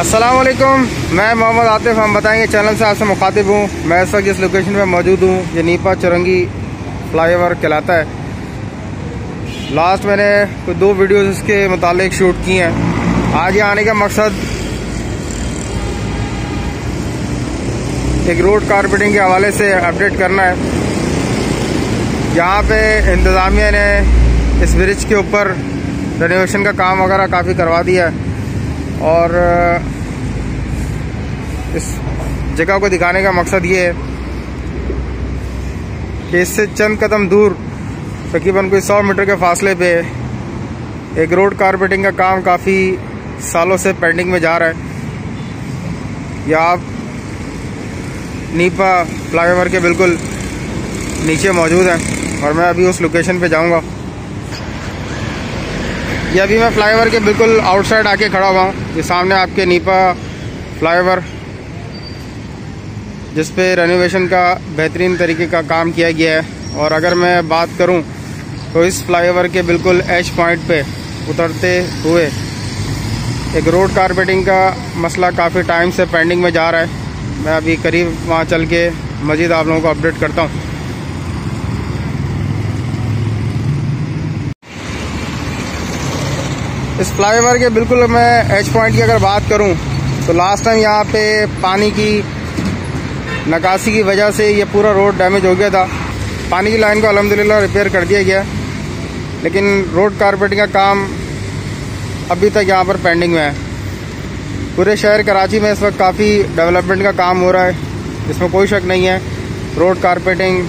असलकुम मैं मोहम्मद आतिफ, हम बताएँगे चैनल से आपसे मुखातिब हूँ। मैं इस वक्त जिस लोकेशन पर मौजूद हूँ, ये नीपा चुरंगी फ्लाई ओवर कहलाता है। लास्ट मैंने कुछ दो वीडियोस इसके मुतालिक शूट किए हैं। आज यहाँ आने का मकसद एक रोड कारपेटिंग के हवाले से अपडेट करना है। यहाँ पे इंतज़ामिया ने इस ब्रिज के ऊपर रेनोवेशन का काम वगैरह काफ़ी करवा दिया है। और इस जगह को दिखाने का मकसद ये है कि इससे चंद कदम दूर, तकरीबन कोई सौ मीटर के फासले पे, एक रोड कारपेटिंग का काम काफ़ी सालों से पेंडिंग में जा रहा है। या आप नीपा फ्लाईओवर के बिल्कुल नीचे मौजूद हैं और मैं अभी उस लोकेशन पे जाऊँगा। ये अभी मैं फ्लाईओवर के बिल्कुल आउटसाइड आके खड़ा हुआ हूँ, ये सामने आपके नीपा फ्लाईओवर जिस पे रेनोवेशन का बेहतरीन तरीके का काम किया गया है। और अगर मैं बात करूँ तो इस फ्लाईओवर के बिल्कुल एच पॉइंट पे उतरते हुए, एक रोड कारपेटिंग का मसला काफ़ी टाइम से पेंडिंग में जा रहा है। मैं अभी करीब वहाँ चल के मज़ीद आप लोगों को अपडेट करता हूँ। इस फ्लाईओवर के बिल्कुल मैं एच पॉइंट की अगर बात करूँ तो लास्ट टाइम यहाँ पे पानी की नकासी की वजह से ये पूरा रोड डैमेज हो गया था। पानी की लाइन को अलहमदिल्ला रिपेयर कर दिया गया। लेकिन रोड कारपेटिंग का काम अभी तक यहाँ पर पेंडिंग में है। पूरे शहर कराची में इस वक्त काफ़ी डेवलपमेंट का काम हो रहा है। इसमें कोई शक नहीं है। रोड कारपेटिंग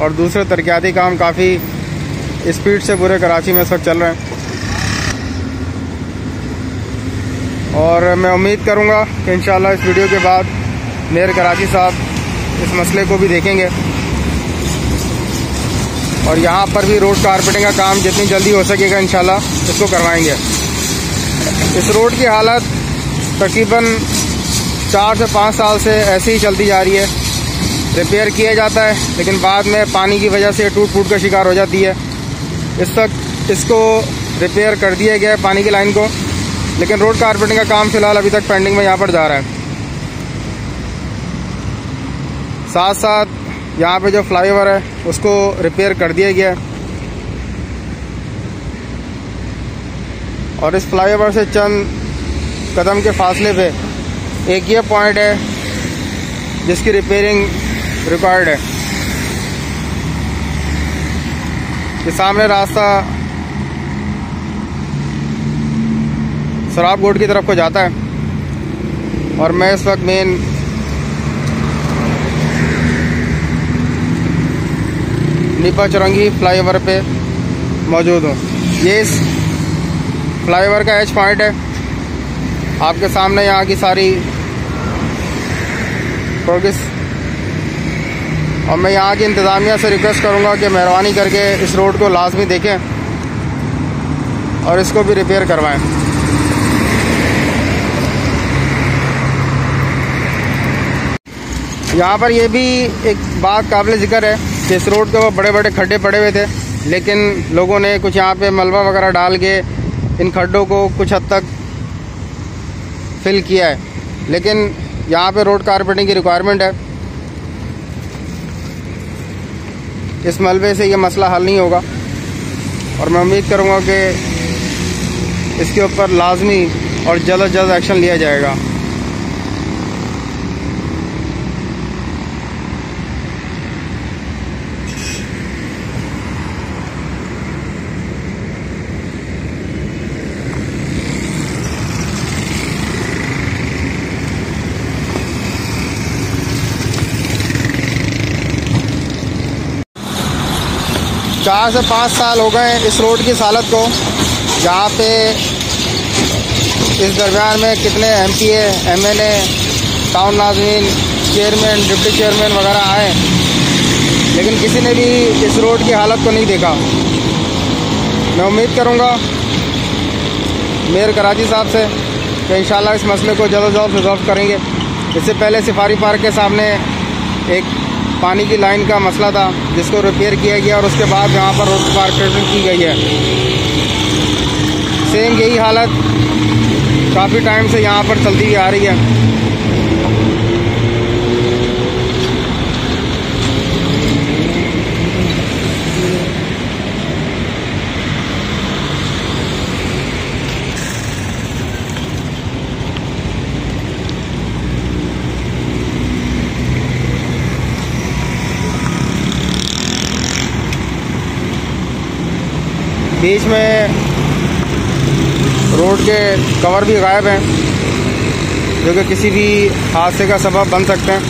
और दूसरे तरक्याती काम काफ़ी स्पीड से पूरे कराची में इस वक्त चल रहे हैं। और मैं उम्मीद करूँगा कि इंशाल्लाह इस वीडियो के बाद मेयर कराची साहब इस मसले को भी देखेंगे। और यहाँ पर भी रोड कारपेटिंग का काम जितनी जल्दी हो सकेगा इंशाल्लाह इसको करवाएँगे। इस रोड की हालत तकरीबन चार से पाँच साल से ऐसे ही चलती जा रही है। रिपेयर किया जाता है, लेकिन बाद में पानी की वजह से टूट फूट का शिकार हो जाती है। इस तक इसको रिपेयर कर दिया गया है पानी की लाइन को। लेकिन रोड कारपेटिंग का काम फ़िलहाल अभी तक पेंडिंग में यहाँ पर जा रहा है। साथ साथ यहाँ पे जो फ्लाईओवर है, उसको रिपेयर कर दिया गया है। और इस फ्लाईओवर से चंद कदम के फासले पे एक ये पॉइंट है, जिसकी रिपेयरिंग रिक्वायर्ड है। कि सामने रास्ता शराब गोड की तरफ़ को जाता है। और मैं इस वक्त मेन नीपा चुरंगी फ्लाईओवर पे मौजूद हूँ। ये इस फ्लाईओवर का एच पॉइंट है। आपके सामने यहाँ की सारी प्रोग्रेस और मैं यहाँ की इंतज़ामिया से रिक्वेस्ट करूँगा कि मेहरबानी करके इस रोड को लाजमी देखें और इसको भी रिपेयर करवाएँ। यहाँ पर यह भी एक बात काबिल ज़िक्र है कि इस रोड के ऊपर बड़े बड़े खड्डे पड़े हुए थे, लेकिन लोगों ने कुछ यहाँ पे मलबा वगैरह डाल के इन खड्डों को कुछ हद तक फिल किया है। लेकिन यहाँ पे रोड कारपेटिंग की रिक्वायरमेंट है। इस मलबे से ये मसला हल नहीं होगा। और मैं उम्मीद करूँगा कि इसके ऊपर लाजमी और जल्द अज जल्द एक्शन लिया जाएगा। चार से पाँच साल हो गए इस रोड की हालत को, जहाँ पे इस दरमियान में कितने M P M L A town नाजमीन chairman deputy chairman वगैरह आए, लेकिन किसी ने भी इस रोड की हालत को नहीं देखा। मैं उम्मीद करूँगा, मेयर कराची साहब से, कि इन इस मसले को जल्द जल्द रिजॉल्व करेंगे। इससे पहले सिफारी पार्क के सामने एक पानी की लाइन का मसला था, जिसको रिपेयर किया गया और उसके बाद यहाँ पर रोड मार्केटिंग की गई है। सेम यही हालत काफ़ी टाइम से यहाँ पर चलती हुई आ रही है। बीच में रोड के कवर भी गायब हैं, जो कि किसी भी हादसे का सबब बन सकते हैं।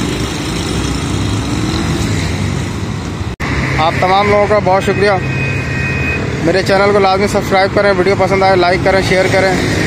आप तमाम लोगों का बहुत शुक्रिया। मेरे चैनल को लाजमी सब्सक्राइब करें, वीडियो पसंद आए, लाइक करें, शेयर करें।